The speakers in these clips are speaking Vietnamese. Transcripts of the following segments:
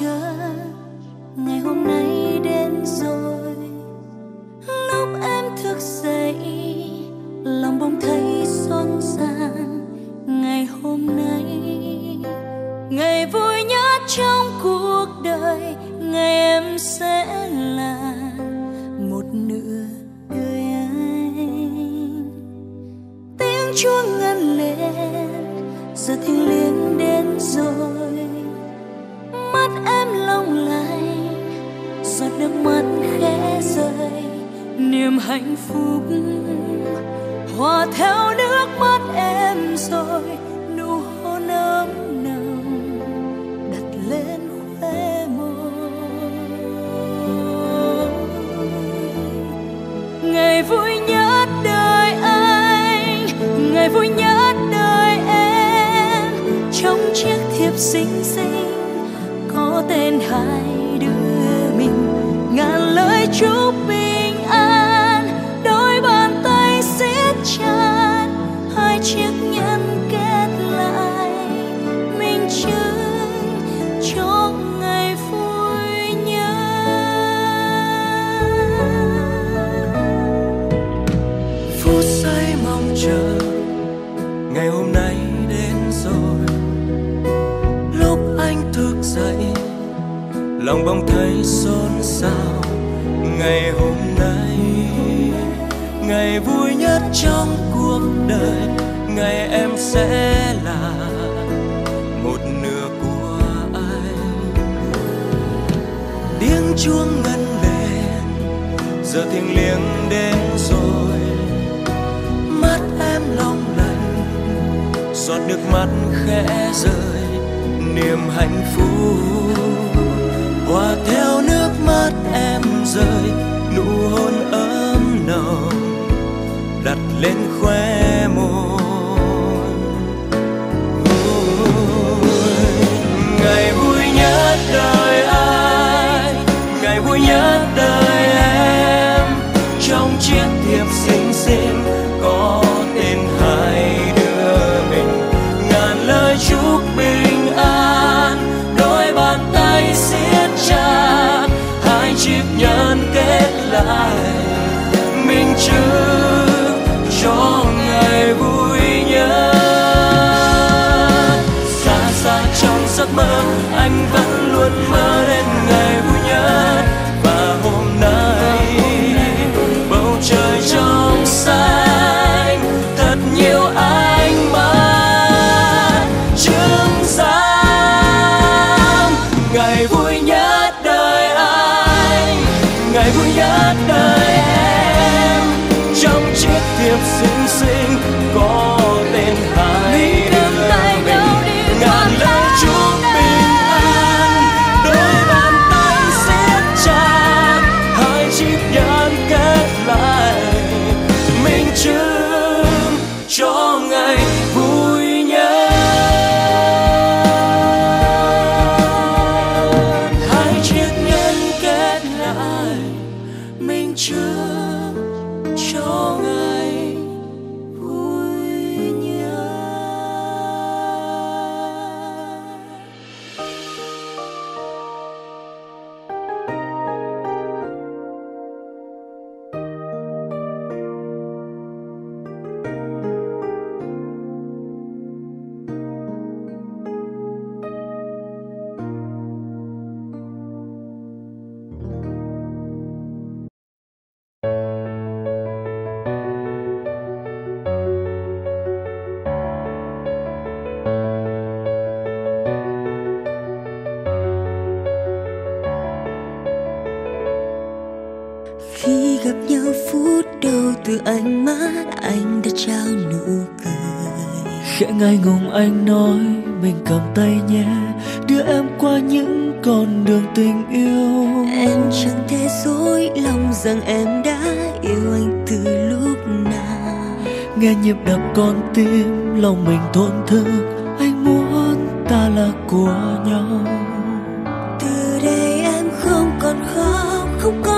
giây mong chờ theo nước mắt em rồi, nụ hôn ấm nồng đặt lên khóe môi. Ngày vui nhất đời anh, ngày vui nhất đời em. Trong chiếc thiệp xinh xinh, có tên hai đứa mình. Ngàn lời chúc mình lòng bỗng thấy xôn xao. Ngày hôm nay, ngày vui nhất trong cuộc đời, ngày em sẽ là một nửa của anh. Tiếng chuông ngân lên, giờ thiêng liêng đến rồi. Mắt em long lanh, giọt nước mắt khẽ rơi, niềm hạnh phúc hòa theo nước mắt em rơi, nụ hôn ấm nồng, đặt lên khóe môi. Ngày vui nhất đời ai, ngày vui nhất đời em, trong chiếc ngại ngùng anh nói mình cầm tay nhé. Đưa em qua những con đường tình yêu. Em chẳng thể dối lòng rằng em đã yêu anh từ lúc nào. Nghe nhịp đập con tim lòng mình thổn thức. Anh muốn ta là của nhau. Từ đây em không còn khóc không có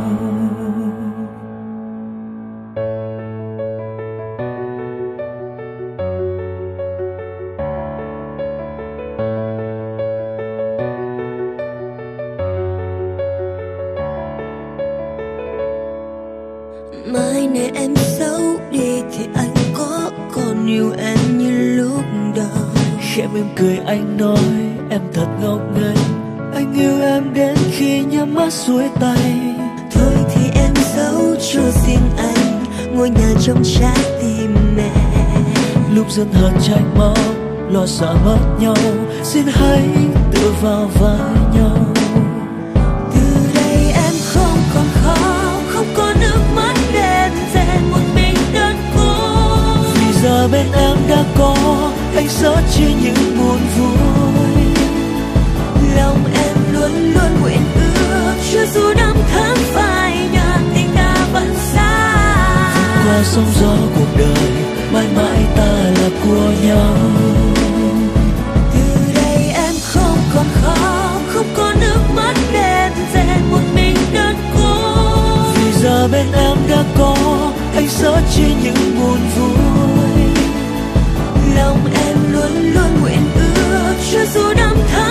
cười anh nói em thật ngốc nghếch. Anh yêu em đến khi nhắm mắt xuôi tay. Thôi thì em giấu cho riêng anh ngôi nhà trong trái tim mẹ. Lúc dân hờn tranh máu lo sợ mất nhau. Xin hãy tự vào vai bên em đã có anh sớt chia những buồn vui. Lòng em luôn luôn nguyện ước cho dù năm tháng phai nhạt tình ta vẫn xa. Qua sóng gió cuộc đời mãi mãi ta là của nhau. Từ đây em không còn khóc, không có nước mắt đêm rèn một mình đơn côi. Vì giờ bên em đã có anh sớt chia những buồn vui lòng em luôn luôn nguyện ước cho dù năm tháng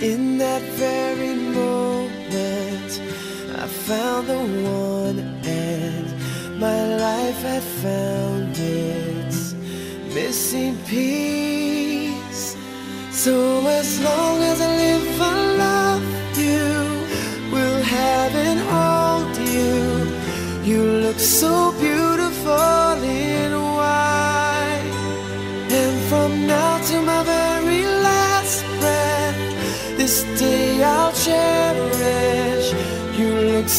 In that very moment, I found the one, and my life had found its missing piece. So as long as I live, I love you. Will have and hold you. You look so beautiful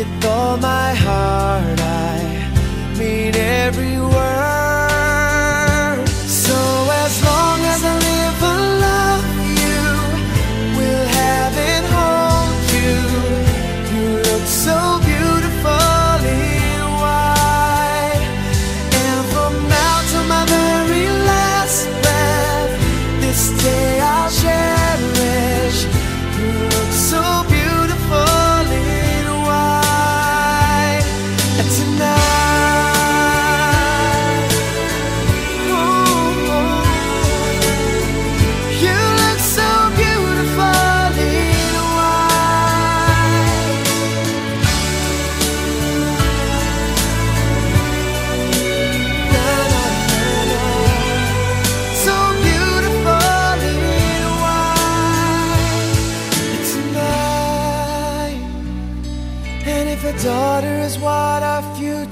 With all my heart, I mean every word.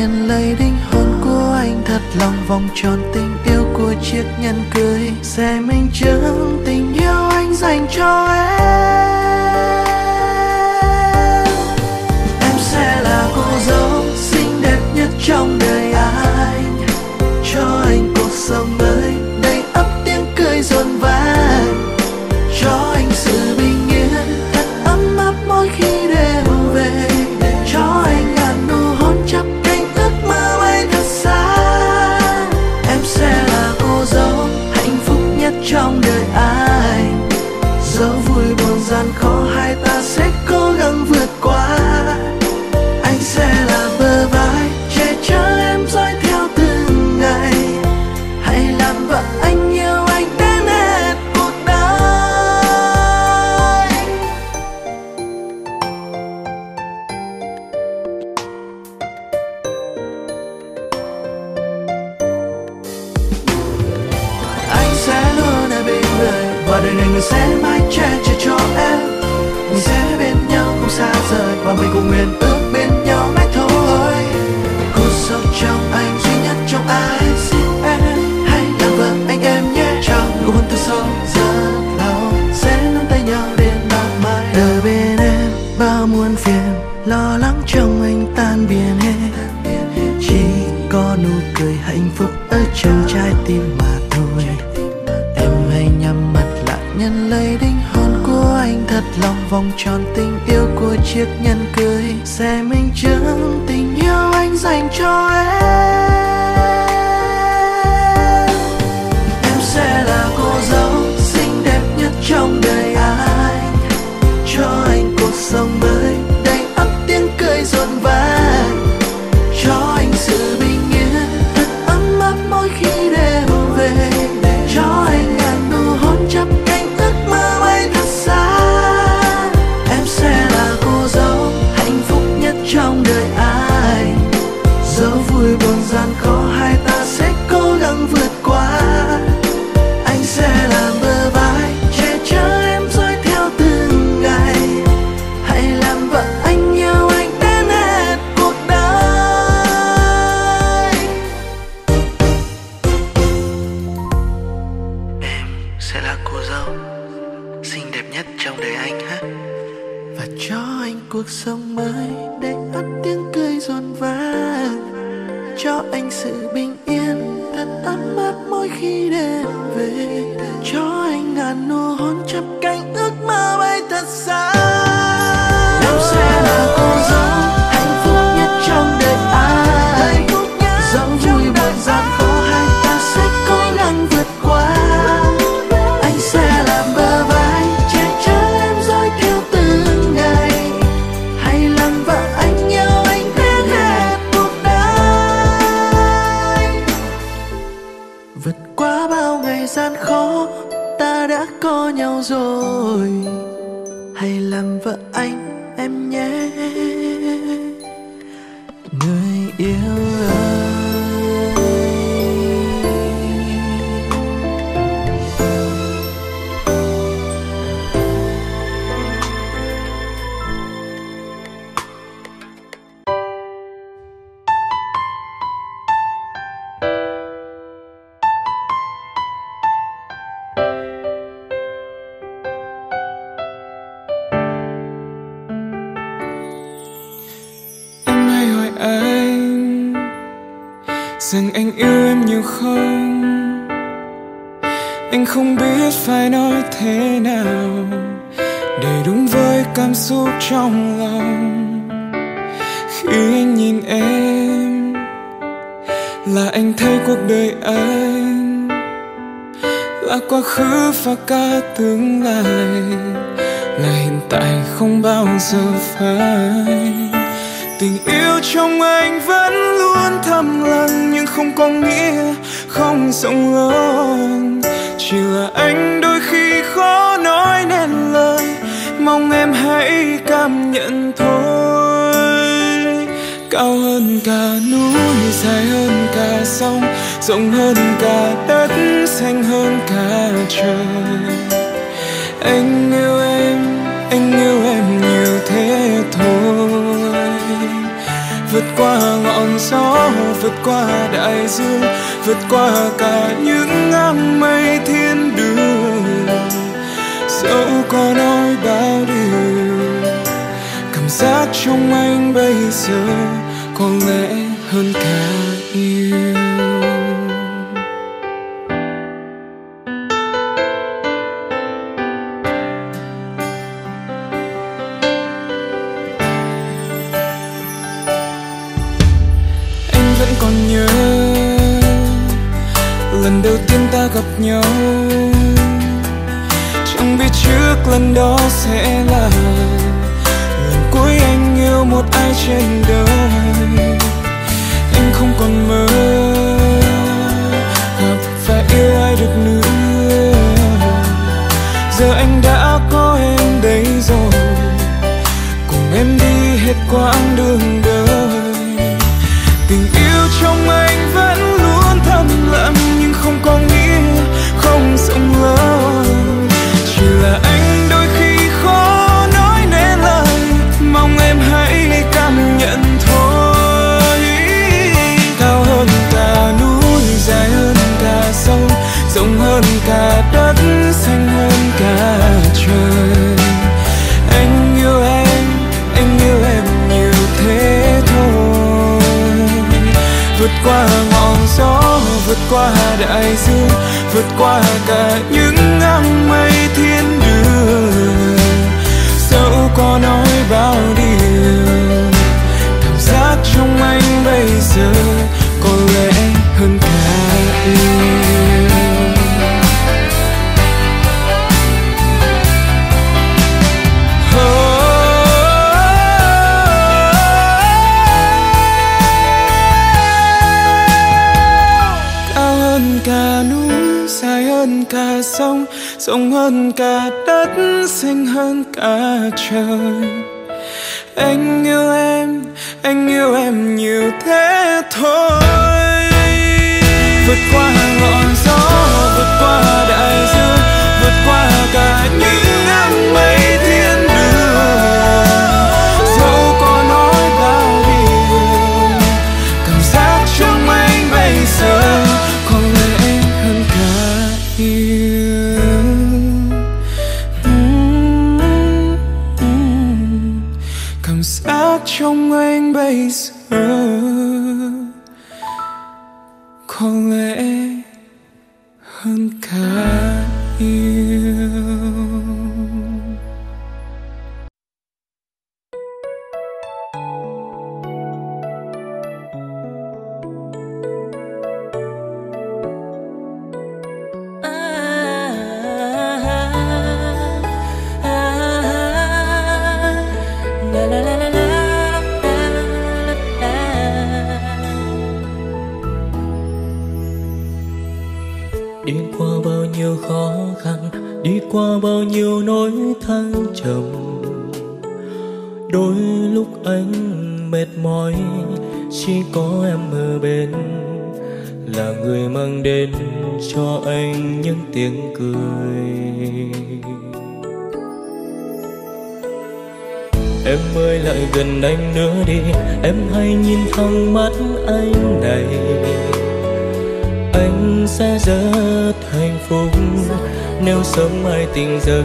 nhận lấy đinh hôn của anh thật lòng, vòng tròn tình yêu của chiếc nhẫn cưới sẽ minh chứng tình yêu anh dành cho em. Em sẽ là cô dâu xinh đẹp nhất trong đời anh, cho anh cuộc sống mới. phiền, lo lắng trong anh tan biến hết. Chỉ có nụ cười hạnh phúc ở trong trái tim mà thôi. Em hãy nhắm mắt lại, nhận lấy đinh hôn của anh thật lòng. Vòng tròn tình yêu của chiếc nhẫn cưới, sẽ minh chứng tình yêu anh dành cho em. Em sẽ là cô dâu xinh đẹp nhất trong ta đã có nhau rồi. Hãy làm vợ anh em nhé. Người yêu ơi. cả quá khứ và cả tương lai. Là hiện tại không bao giờ phải tình yêu trong anh vẫn luôn thầm lặng, nhưng không có nghĩa không rộng lớn. Chỉ là anh đôi khi khó nói nên lời, mong em hãy cảm nhận thôi. Cao hơn cả núi, dài hơn cả sông rộng hơn cả đất, xanh hơn cả trời. Anh yêu em, anh yêu em nhiều thế thôi. Vượt qua ngọn gió, vượt qua đại dương, vượt qua cả những áng mây thiên đường. Dẫu có nói bao điều, cảm giác trong anh bây giờ có lẽ hơn cả yêu. Trời. Anh yêu em anh yêu đi qua bao nhiêu nỗi thăng trầm, đôi lúc anh mệt mỏi, chỉ có em ở bên là người mang đến cho anh những tiếng cười. Em ơi, lại gần anh nữa đi, em hãy nhìn thẳng mắt anh này. Anh sẽ rất hạnh phúc nếu sớm mai tình giấc,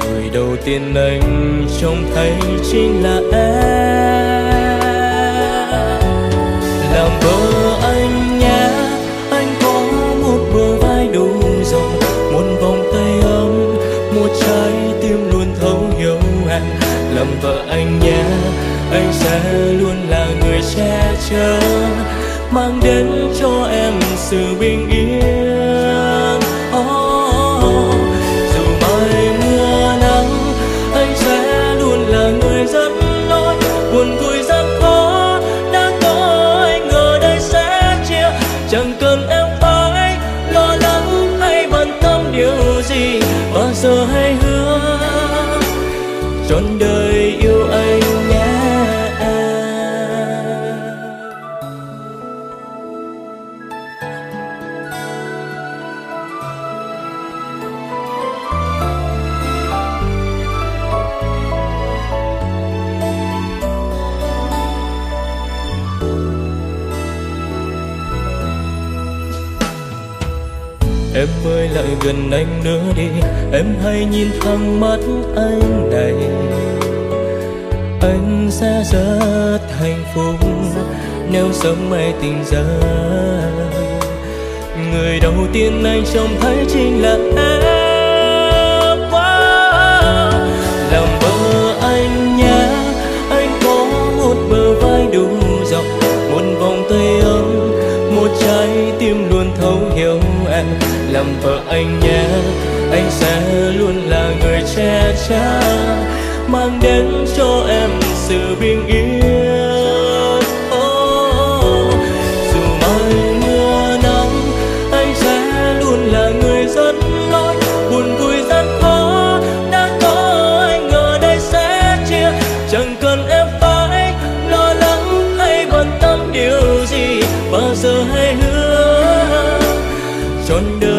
người đầu tiên anh trông thấy chính là em. Làm vợ anh nhé, anh có một bờ vai đủ rộng một vòng tay ấm, một trái tim luôn thấu hiểu em. Làm vợ anh nhé, anh sẽ luôn là người che chở, mang đến cho em sự bình yên. Gần anh nữa đi. Em hãy nhìn thẳng mắt anh này. Anh sẽ rất hạnh phúc Nếu sớm mai tình ra Người đầu tiên anh trông thấy chính là em. Wow. Làm bờ anh nhé. Anh có một bờ vai đủ rộng, Một vòng tay ấm, Một trái tim luôn thấu hiểu làm vợ anh nhé. Anh sẽ luôn là người che chở mang đến cho em sự bình yên. Oh, dù mai mưa nắng anh sẽ luôn là người dẫn lối buồn vui gian khó. Đã có anh ở đây sẽ chia chẳng cần em phải lo lắng hay bận tâm điều gì. Bao giờ hãy hứa trọn đời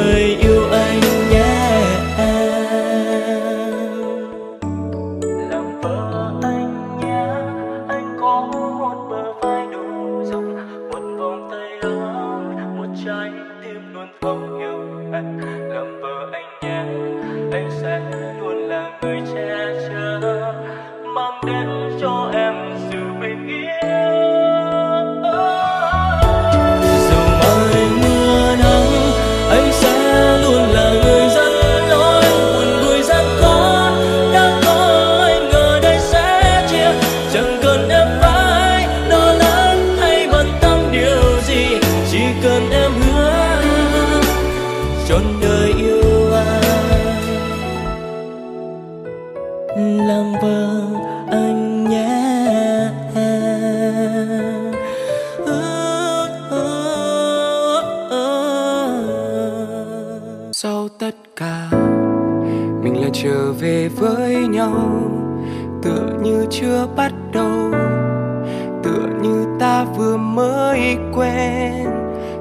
sau tất cả. Mình lại trở về với nhau, tựa như chưa bắt đầu. Tựa như ta vừa mới quen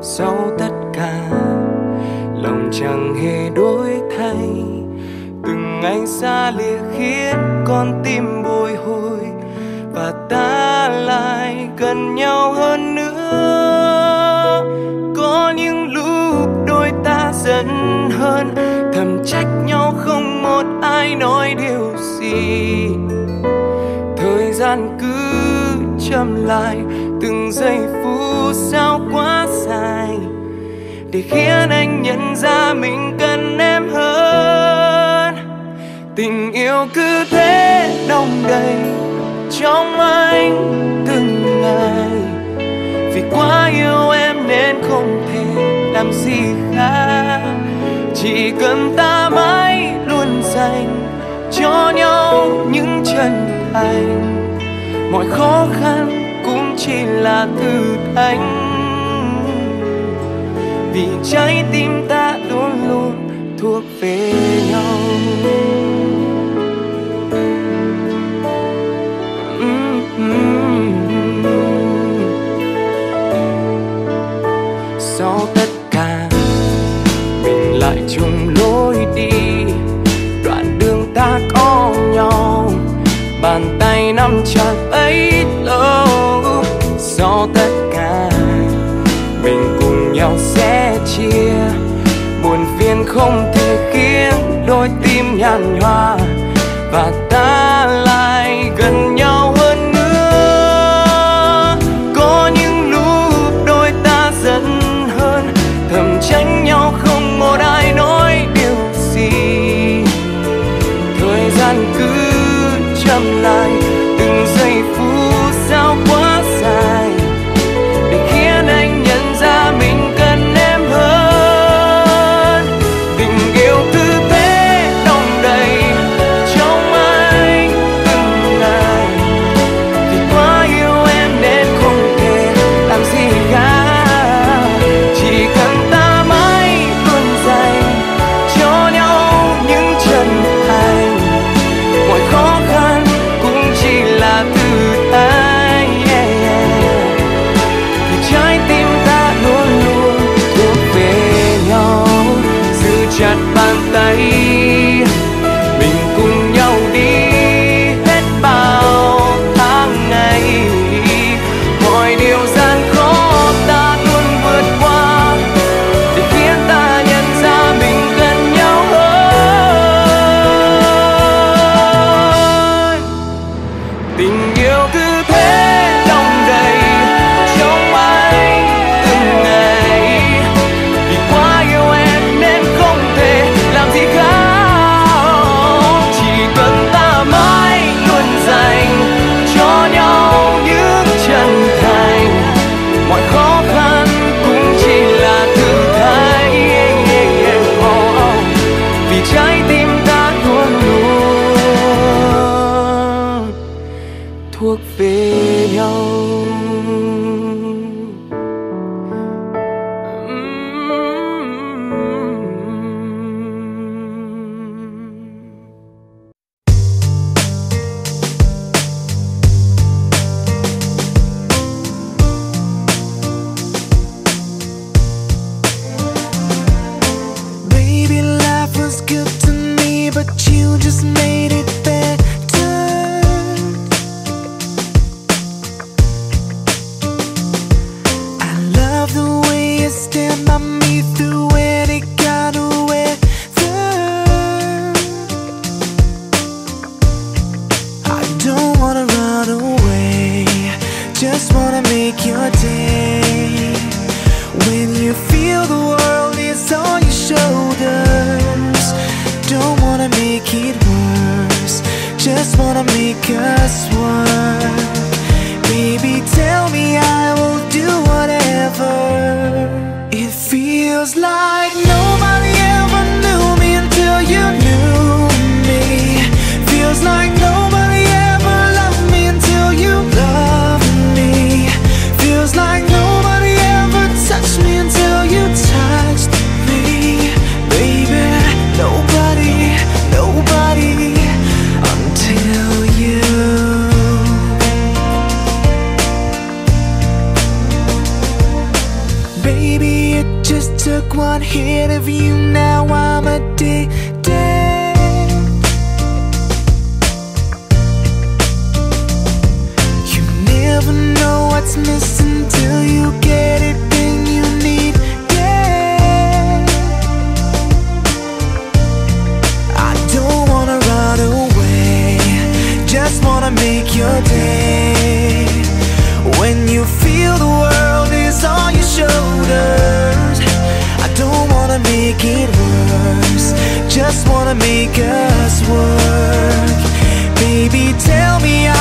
sau tất cả. Lòng chẳng hề đổi thay. Từng ngày xa lìa khiến con tim bồi hồi và ta lại gần nhau hơn nữa. Dẫn hơn. Thầm trách nhau không một ai nói điều gì. Thời gian cứ chậm lại, từng giây phút sao quá dài. Để khiến anh nhận ra mình cần em hơn. Tình yêu cứ thế đông đầy, trong anh từng ngày. Vì quá yêu em nên không thể làm gì khác chỉ cần ta mãi luôn dành cho nhau những chân thành. Mọi khó khăn cũng chỉ là thử thách. Vì trái tim ta luôn luôn thuộc về nhau. Bàn tay nắm chặt bấy lâu sau tất cả mình cùng nhau sẽ chia. Buồn phiền không thể khiến đôi tim made worse Just wanna make us work. Baby, tell me I